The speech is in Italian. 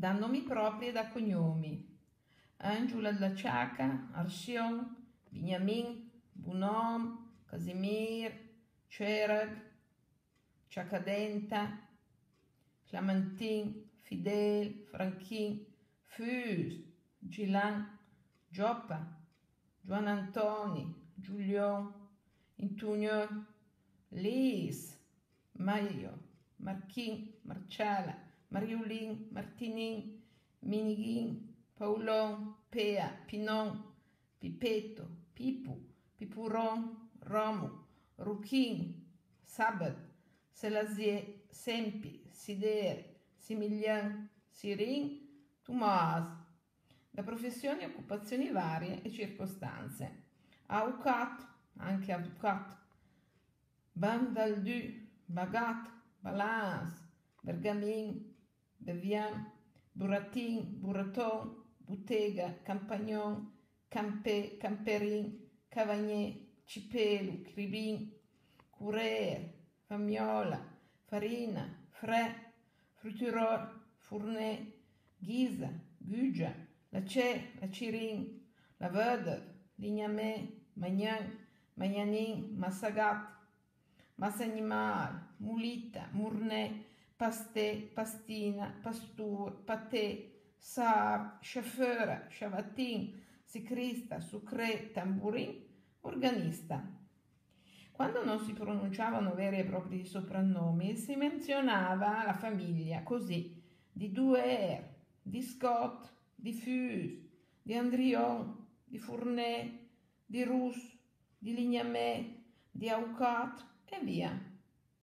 da nomi propri e da cognomi. Angela Ciaca, Arsion, Bignamin, Bunom, Casimir, Cerag, Ciacadenta, Clamentin, Fidel, Franchin, Fus, Gilan, Gioppa, Juan Antoni, Giulion, Intugno, Lis, Maio, Marchin, Marciala, Mariulin, Martinin, Minighin, Paulon, Pea, Pinon, Pipetto, Pipu, Pipuron, Romu, Ruchin, Sabat, Selazie, Sempi, Sidere, Similian, Sirin, Tumas, da professioni occupazioni varie e circostanze. Aucat, anche Avucat, Bandaldu, Bagat, Balance, Bergamin, Bevian, Buratin, Buraton, Bottega, Campagnon, Campé, Camperin, Cavagné, Cipelu, Cribin, Curer, Famiola, Farina, Fre, Fruturor, Fournet, Ghisa, Gugia, la Ce, la Cirin, la Veuve, Lignamé, Magnan, Magnanin, Massagat, Massa Animal, Mulita, Mournet, Pasté, Pastina, Pastur, Paté, Sar, Chauffeur, Chavatin, Sicrista, Sucre, Tamburin, organista. Quando non si pronunciavano veri e propri soprannomi, si menzionava la famiglia così, di Duer, di Scott, di Fuse, di Andrion, di Fournet, di Rousse, di Lignamé, di Aucat e via.